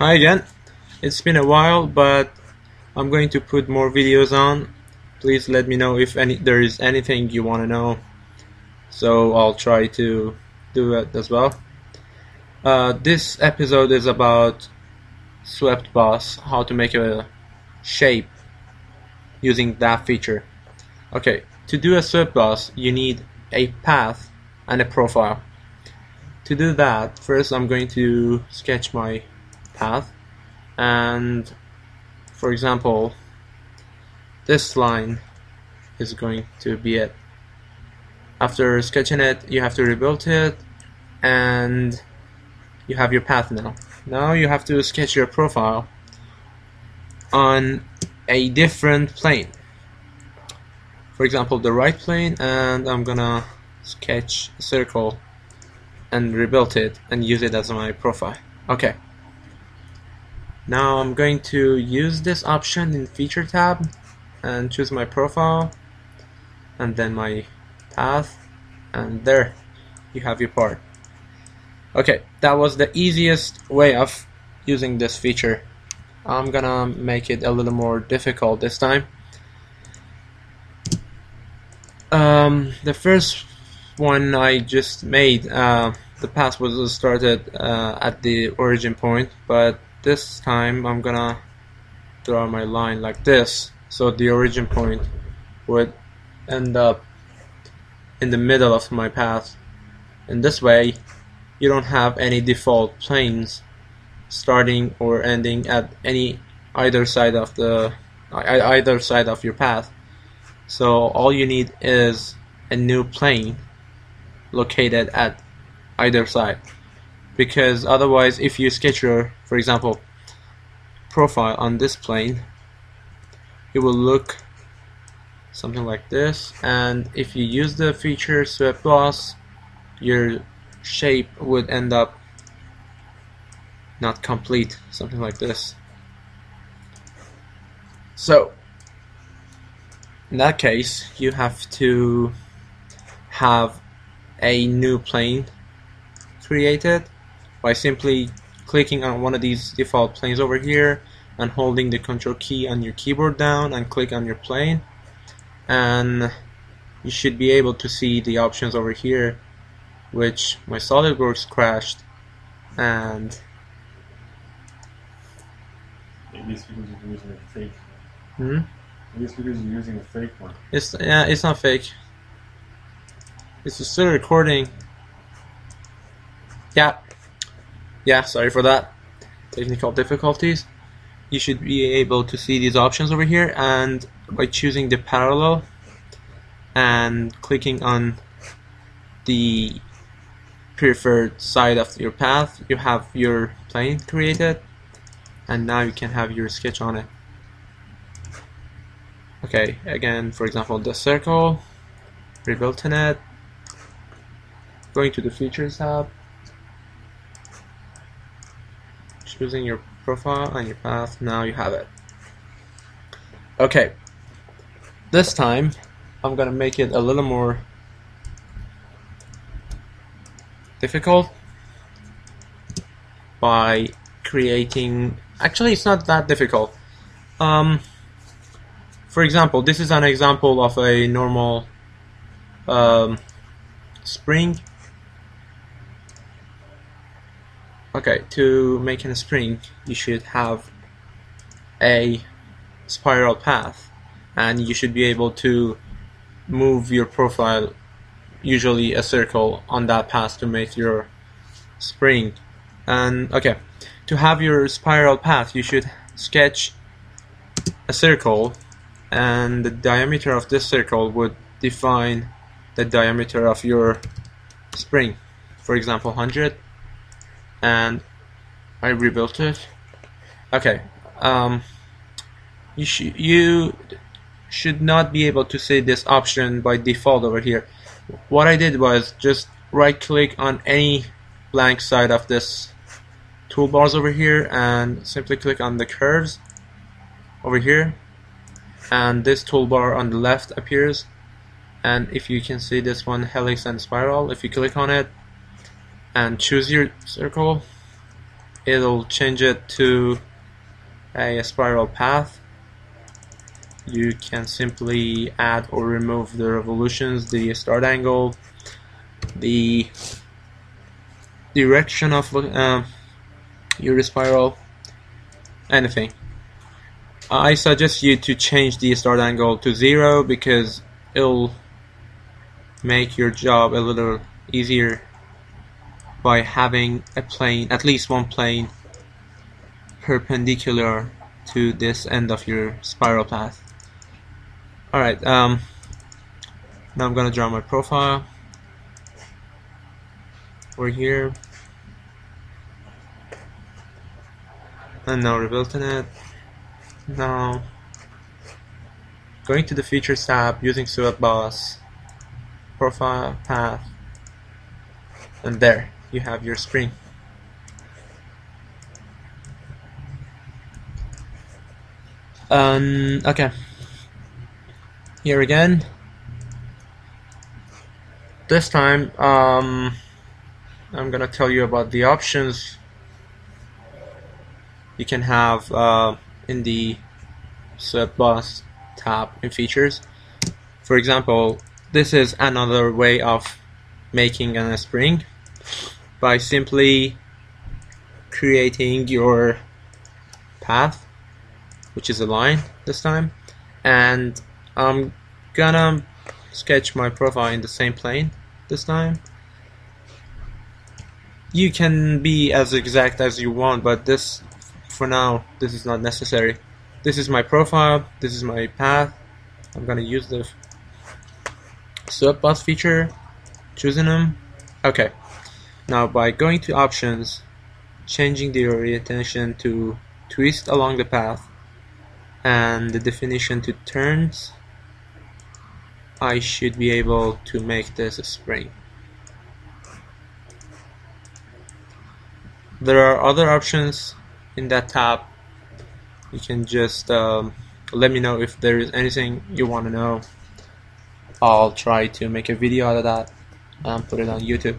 Hi again. It's been a while, but I'm going to put more videos on. Please let me know if any there is anything you want to know. So I'll try to do it as well. Uh, this episode is about Swept Boss, how to make a shape using that feature. Okay, to do a Swept Boss, you need a path and a profile. To do that, first I'm going to sketch my path and for example this line is going to be it. After sketching it you have to rebuild it and you have your path now. Now you have to sketch your profile on a different plane. For example the right plane and I'm gonna sketch a circle and rebuild it and use it as my profile. Okay now I'm going to use this option in feature tab and choose my profile and then my path and there you have your part. Okay, that was the easiest way of using this feature. I'm gonna make it a little more difficult this time. Um, the first one I just made, uh, the path was started uh, at the origin point, but this time I'm gonna draw my line like this. So the origin point would end up in the middle of my path. In this way you don't have any default planes starting or ending at any either side of the either side of your path. So all you need is a new plane located at either side because otherwise if you sketch your for example profile on this plane it will look something like this. And if you use the feature swept boss your shape would end up not complete something like this. So in that case you have to have a new plane created by simply clicking on one of these default planes over here and holding the control key on your keyboard down and click on your plane and you should be able to see the options over here which my SolidWorks crashed and Maybe it's because you're using a fake. hmm? Maybe because you're using a fake one. it's yeah it's not fake it's still recording yeah yeah sorry for that. Technical difficulties. You should be able to see these options over here and by choosing the parallel and clicking on the preferred side of your path you have your plane created and now you can have your sketch on it. Okay again for example the circle rebuilt in it going to the features tab choosing your profile and your path now you have it. Okay. This time I'm gonna make it a little more difficult by creating actually it's not that difficult. Um, for example this is an example of a normal um, spring okay to make a spring you should have a spiral path and you should be able to move your profile usually a circle on that path to make your spring. And okay to have your spiral path you should sketch a circle and the diameter of this circle would define the diameter of your spring. For example 100 and I rebuilt it. Okay um, you, sh you should not be able to see this option by default over here. What I did was just right click on any blank side of this toolbars over here and simply click on the curves over here. And this toolbar on the left appears. And if you can see this one helix and spiral if you click on it and choose your circle. It'll change it to a spiral path. You can simply add or remove the revolutions the start angle the direction of uh, your spiral anything. I suggest you to change the start angle to zero because it'll make your job a little easier by having a plane, at least one plane, perpendicular to this end of your spiral path. Alright, um, now I'm gonna draw my profile. We're here. And now rebuilding it. Now, going to the Features tab using Boss, Profile, Path, and there you have your spring. Um, okay. Here again. This time, um, I'm gonna tell you about the options you can have uh, in the Boss tab in features. For example, this is another way of making a spring by simply creating your path which is a line this time. And I'm gonna sketch my profile in the same plane this time. You can be as exact as you want but this for now this is not necessary. This is my profile. This is my path. I'm gonna use the Boss feature choosing them. Okay now by going to options, changing the orientation to twist along the path and the definition to turns, I should be able to make this a spring. There are other options in that tab. You can just um, let me know if there is anything you want to know. I'll try to make a video out of that and put it on YouTube.